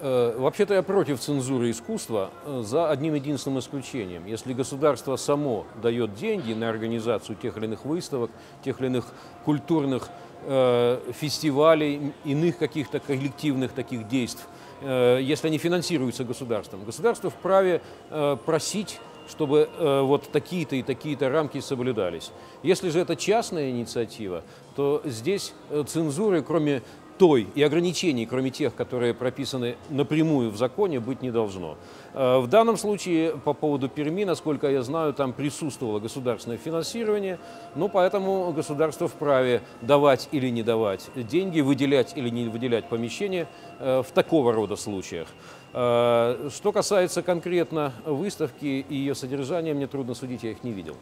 Э, Вообще-то я против цензуры искусства э, за одним единственным исключением. Если государство само дает деньги на организацию тех или иных выставок, тех или иных культурных э, фестивалей, иных каких-то коллективных таких действий, если они финансируются государством, государство вправе просить чтобы э, вот такие-то и такие-то рамки соблюдались. Если же это частная инициатива, то здесь цензуры, кроме той и ограничений, кроме тех, которые прописаны напрямую в законе, быть не должно. Э, В данном случае по поводу Перми, насколько я знаю, там присутствовало государственное финансирование, ну поэтому государство вправе давать или не давать деньги, выделять или не выделять помещения э, в такого рода случаях. Э, Что касается конкретно выставки и ее содержания, мне трудно судить, я их не видел.